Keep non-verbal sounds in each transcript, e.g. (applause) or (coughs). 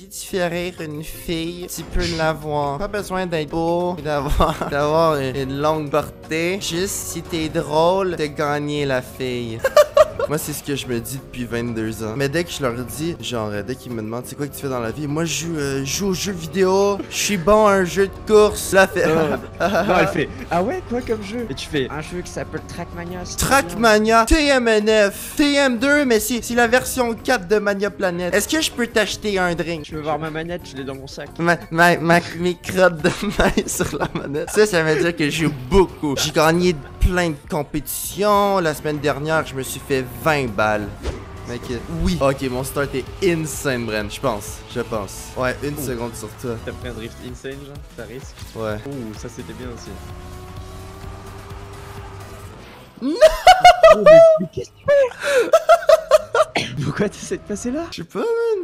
Si tu fais rire une fille, tu peux l'avoir. Pas besoin d'être beau, (laughs) d'avoir, d'avoir une longue portée. Juste si t'es drôle, de gagner la fille. (laughs) Moi, c'est ce que je me dis depuis 22 ans. Mais dès que je leur dis, genre, euh, dès qu'ils me demandent c'est quoi que tu fais dans la vie, moi, je joue, euh, je joue aux jeux vidéo, je suis bon à un jeu de course. Là, fait. (laughs) Non, elle fait Ah ouais, quoi comme jeu Et tu fais un jeu qui s'appelle Trackmania. Trackmania, TMNF, TM2, mais c'est c'est la version 4 de Mania Planet. Est-ce que je peux t'acheter un drink? Tu veux voir ma manette Je l'ai dans mon sac. Ma, ma, ma- mes crottes de (laughs) main sur la manette. Ça, ça veut dire que je joue beaucoup. J'ai gagné plein de compétitions. La semaine dernière, je me suis fait 20 balles. Mec, oui. Ok, mon start est insane, Bren. Je pense. Je pense. Ouais, une Ouh. seconde sur toi. T'as pris un drift insane, genre? T'as risque? Ouais. Ouh, ça c'était bien aussi. Non Oh, mais, mais qu'est-ce que tu fais? (coughs) Pourquoi t'essaies de passer là? Je sais pas, man.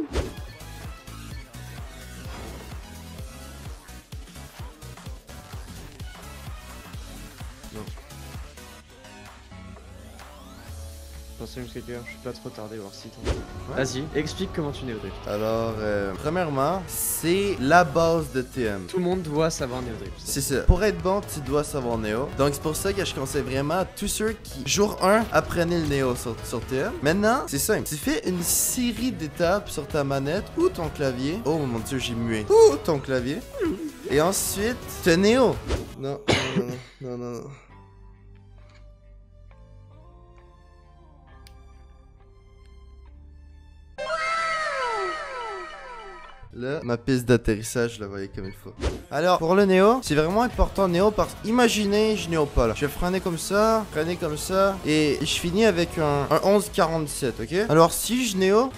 Je suis pas trop tardé voir si Vas-y, explique comment tu nais au drift. Alors, euh, premièrement, c'est la base de TM. Tout le monde doit savoir néo drift. C'est ça. Pour être bon, tu dois savoir Neo. Donc c'est pour ça que je conseille vraiment à tous ceux qui, jour 1, apprenez le Neo sur, sur TM. Maintenant, c'est simple. Tu fais une série d'étapes sur ta manette ou ton clavier. Oh mon dieu, j'ai mué. Ou ton clavier. Et ensuite, te Neo. Non, non, non, non, non, non. Ma piste d'atterrissage, la voyais comme il faut. Alors, pour le Néo, c'est vraiment important Néo parce imaginez, je Néo pas là. Je vais freiner comme ça, freiner comme ça, et je finis avec un, un 11,47, ok? Alors, si je Néo...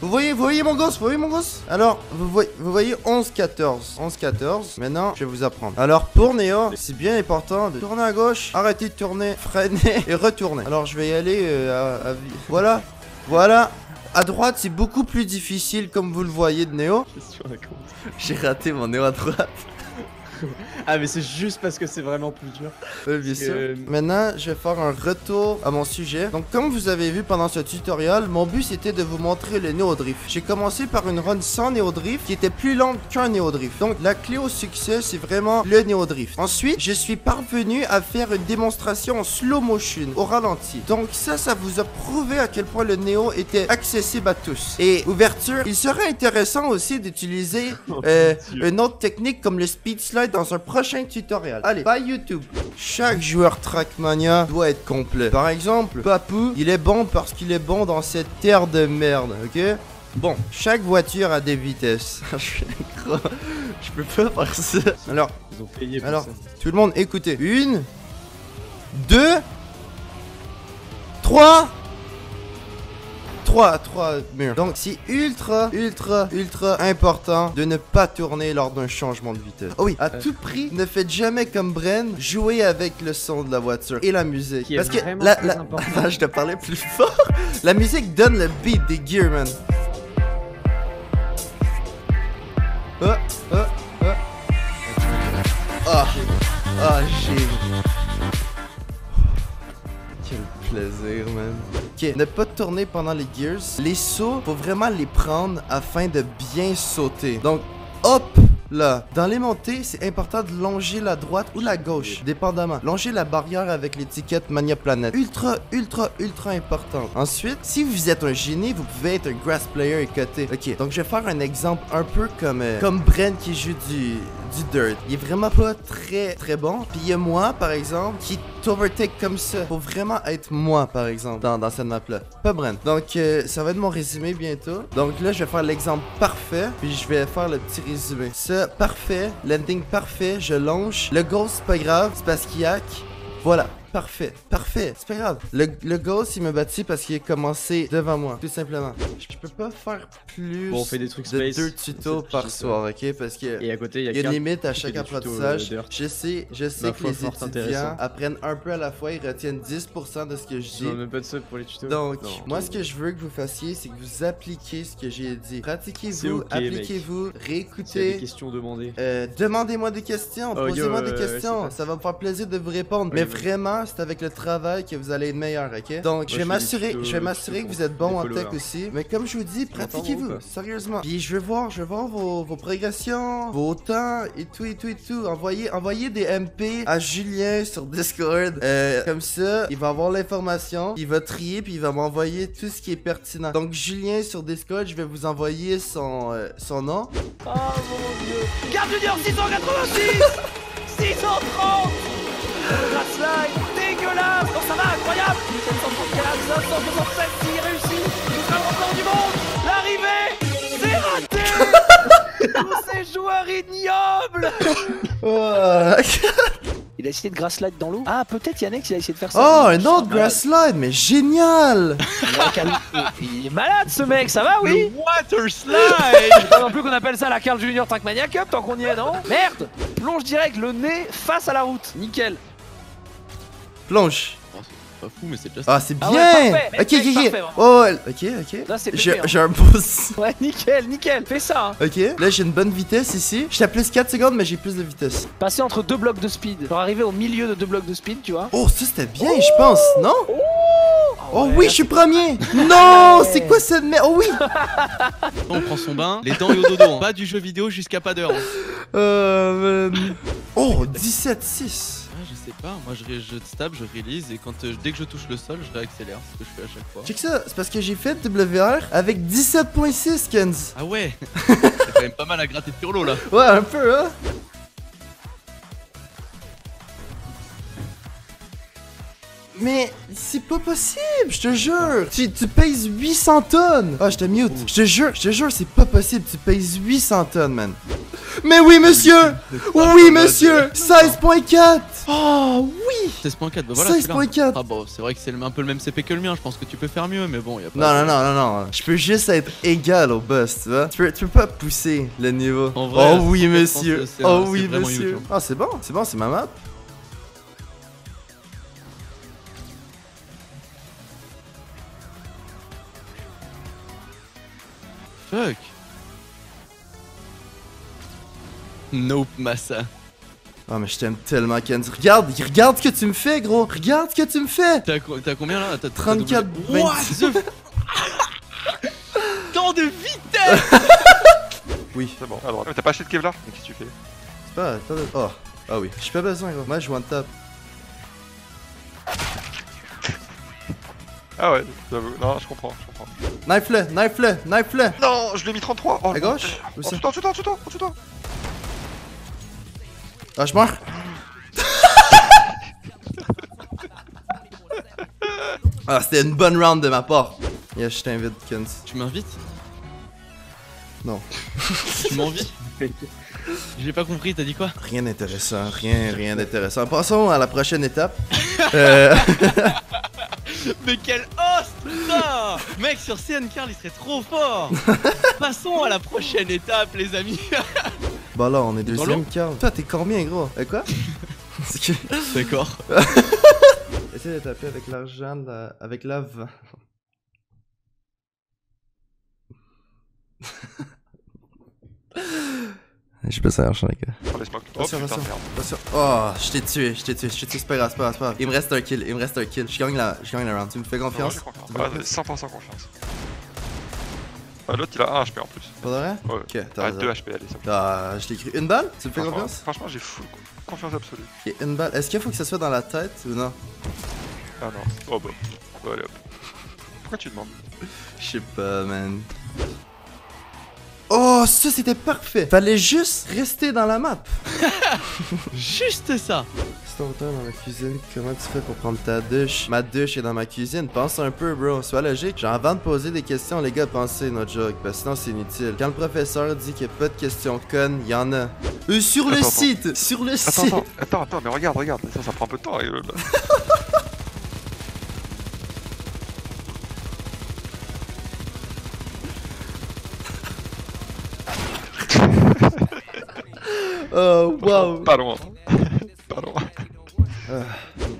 Vous voyez, vous voyez mon gosse, vous voyez mon gosse? Alors, vous voyez, vous voyez 11-14. 11-14. Maintenant, je vais vous apprendre. Alors, pour Néo, c'est bien important de tourner à gauche, arrêter de tourner, (laughs) freiner et retourner. Alors, je vais y aller euh, à, à Voilà, voilà. À droite, c'est beaucoup plus difficile, comme vous le voyez de Néo. J'ai raté mon Néo à droite. (laughs) Ah, mais c'est juste parce que c'est vraiment plus dur. Oui, bien Parce sûr. que- Maintenant, je vais faire un retour à mon sujet. Donc, comme vous avez vu pendant ce tutoriel, mon but c'était de vous montrer le néo-drift. J'ai commencé par une run sans néo-drift qui était plus longue qu'un néo-drift. Donc, la clé au succès, c'est vraiment le néo-drift. Ensuite, je suis parvenu à faire une démonstration en slow motion, au ralenti. Donc, ça, ça vous a prouvé à quel point le néo était accessible à tous. Et ouverture, il serait intéressant aussi d'utiliser (laughs) euh, une autre technique comme le speed slide dans un prochain tutoriel. Allez, bye YouTube. Chaque joueur Trackmania doit être complet. Par exemple, Papou, il est bon parce qu'il est bon dans cette terre de merde, ok? Bon, chaque voiture a des vitesses. (laughs) Je suis Je peux pas faire ça. Alors, Ils ont payé pour Alors, ça. tout le monde, écoutez. Une, deux, trois, trois, trois murs. Donc, c'est ultra, ultra, ultra important de ne pas tourner lors d'un changement de vitesse. Oh oui, à Euh. tout prix, ne faites jamais comme Bren, jouer avec le son de la voiture et la musique. Qui est Parce que la, la-. Attends, (laughs) je te parlais plus fort. La musique donne le beat des gears, man. Oh, oh, Ne pas tourner pendant les gears. Les sauts, faut vraiment les prendre afin de bien sauter. Donc, hop là. Dans les montées, c'est important de longer la droite ou la gauche, dépendamment. Longer la barrière avec l'étiquette Mania Planet. Ultra, ultra, ultra important. Ensuite, si vous êtes un génie, vous pouvez être un grass player et coté. Ok, donc je vais faire un exemple un peu comme, euh, comme Bren qui joue du, du dirt. Il est vraiment pas très très bon. Puis il y a moi, par exemple, qui t'overtake comme ça. Faut vraiment être moi, par exemple, dans, dans cette map-là. Pas Bren. Donc, euh, ça va être mon résumé bientôt. Donc là, je vais faire l'exemple parfait. Puis je vais faire le petit résumé. Ça, parfait. Landing parfait. Je longe. Le ghost, pas grave. C'est parce qu'il hack. Voilà. Parfait, parfait, c'est pas grave. Le, le ghost, il m'a battu parce qu'il a commencé devant moi, tout simplement. Je peux pas faire plus Bon, on fait des trucs de space. deux tutos par soir, ok? Parce que Et à côté, il y a, y a une limite à chaque des tutos, apprentissage. euh, je sais, je sais que les étudiants apprennent un peu à la fois, ils retiennent 10% de ce que je dis. même pas de sub pour les tutos. Donc, Non. moi, ce que je veux que vous fassiez, c'est que vous appliquiez ce que j'ai dit. Pratiquez-vous, appliquez-vous, a des réécoutez. questions demandées. Euh, demandez-moi des questions, Oh, posez-moi des euh, questions, ça va me faire plaisir de vous répondre. Mais vraiment, c'est avec le travail que vous allez être meilleur, ok? Donc, je vais m'assurer, je vais m'assurer que vous êtes bon en tech aussi. Mais comme je vous dis, pratiquez-vous, sérieusement. Puis je vais voir, je vais voir vos, vos progressions, vos temps et tout et tout et tout. Envoyez, envoyez des MP à Julien sur Discord. Euh, comme ça, il va avoir l'information, il va trier puis il va m'envoyer tout ce qui est pertinent. Donc Julien sur Discord, je vais vous envoyer son, euh, son nom. Oh mon dieu Garde Junior 686 630 La dégueulasse Oh ça va, incroyable 734, 567, il réussit Il sera le record du monde. L'arrivée C'est raté. (laughs) Tous ces joueurs ignobles. (laughs) Oh, Il a essayé de grass slide dans l'eau. Ah peut-être Yannick il a essayé de faire oh un autre grass slide, mais génial! Il est malade ce mec, ça va oui? Water slide. C'est pas non plus qu'on appelle ça la Carl Junior Trackmania Cup tant qu'on y est non? Merde. Plonge direct le nez face à la route. Nickel Plonge. Pas fou, mais c'est déjà Ah, c'est bien! Ah ouais, parfait. ok, ok, ok. parfait. Oh, ok, ok. Là, c'est J'ai hein. un pouce. (laughs) Ouais nickel, nickel Fais ça hein. Ok, là j'ai une bonne vitesse ici. J'étais à plus 4 secondes, mais j'ai plus de vitesse. Passer entre deux blocs de speed. Genre arriver au milieu de deux blocs de speed, tu vois. Oh, ça c'était bien, je pense, non? Oh ouais, oui, là, je suis premier! (laughs) Non, c'est quoi cette merde? Oh oui! (laughs) On prend son bain, les dents et au dodo. hein. Pas du jeu vidéo jusqu'à pas d'heure. hein. Euh, man. Oh, 17-6. Moi je, je stab, je release et quand euh, dès que je touche le sol, je réaccélère. C'est ce que je fais à chaque fois. Check ça, c'est parce que j'ai fait WR avec 17.6, Kenz. Ah ouais? (laughs) C'est quand même pas mal à gratter sur l'eau là. Ouais, un peu, hein? Mais c'est pas possible, je te jure. Tu, tu pèses 800 tonnes. Ah, je te mute. Je te jure, je te jure, c'est pas possible. Tu pèses 800 tonnes, man. Mais oui, monsieur. Oui, monsieur. 16.4. Oh, oui. 16.4, bah voilà. celui-là. 16.4. Ah bon, c'est vrai que c'est un peu le même CP que le mien, je pense que tu peux faire mieux, mais bon, y a pas. Non, non, non, non, non. Je peux juste être égal au boss, tu vois. Tu peux, tu peux pas pousser le niveau. En vrai, oh oui, monsieur. Oh oui, monsieur. Ah, c'est bon, c'est bon, c'est ma map. Nope, massa. Oh, mais je t'aime tellement, Kenz. Regarde, regarde ce que tu me fais, gros. Regarde ce que tu me fais. T'as co- t'as combien là? T'as- t'as 34, doublé- What 26. the f- (laughs) Tant de vitesse (laughs) Oui. C'est bon. Mais t'as pas acheté de Kevlar? Mais qu'est-ce que tu fais? C'est pas, pas de- Oh. Ah oui. J'ai pas besoin, gros. Moi, je one tap. Ah ouais, j'avoue. Non, je comprends, je comprends. Knife-le, knife-le, knife-le. Non, je l'ai mis 33 oh, À gauche tout tout tout Ah, je meurs. (laughs) ah, c'était une bonne round de ma part. Yes, je t'invite, Kenz. Tu m'invites Non. (laughs) Tu m'envies (laughs) J'ai pas compris, t'as dit quoi? Rien d'intéressant, rien, rien d'intéressant. Passons à la prochaine étape. euh... Mais quel host? Putain Mec, sur CN Carl, il serait trop fort Passons à la prochaine étape, les amis Bah là, on est deuxième. Toi, t'es combien, gros Euh, quoi (laughs) C'est que- D'accord. (laughs) Essaye de taper avec l'argent, la- avec lave. (laughs) J'ai pas ça l'argent, les gars. Oh, Attention, attention. Attention. Je t'ai tué, je t'ai tué, je t'ai tué, c'est pas grave, c'est pas grave, c'est pas grave. Il me reste un kill, il me reste un kill. Je gagne la, je gagne la round. Tu me fais Non, confiance j'ai confiance. Tu me Ouais, fais 100% confiance. Ah, L'autre il a 1 HP en plus. Pas de vrai Ouais. Ok, t'as raison. 2 HP, allez, ça Ah, je t'ai cru. Une balle Tu me fais Franchement, confiance franchement j'ai full confiance absolue. Ok, une balle. Est-ce qu'il faut que ça soit dans la tête ou non? Ah non. Oh bah. Bon, allez hop. Pourquoi tu demandes? Je sais pas, man. Oh, ça c'était parfait. Fallait juste rester dans la map. (laughs) Juste ça Dans cuisine. Comment tu fais pour prendre ta douche? Ma douche est dans ma cuisine. Pense un peu, bro. Sois logique. Genre, avant de poser des questions, les gars, pensez notre joke. Parce que sinon, c'est inutile. Quand le professeur dit qu'il n'y a pas de questions connes, il y en a. Euh, sur le attends. site Sur le Attends, site attends, attends, mais regarde, regarde. Ça, ça prend un peu de temps. euh. (laughs) Oh, wow Pas loin. Loin.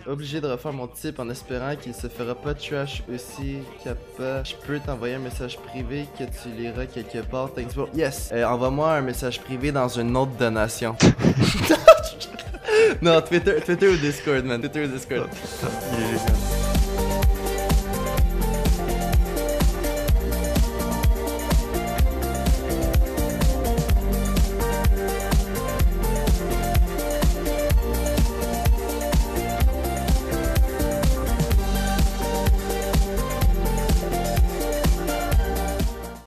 Obligé de refaire mon type en espérant qu'il se fera pas trash aussi capable. Je peux t'envoyer un message privé que tu liras quelque part. Thanks bro. Yes. Euh, Envoie-moi un message privé dans une autre donation. (laughs) Non, Twitter, Twitter ou Discord, man. Twitter ou Discord. Putain, il est génial.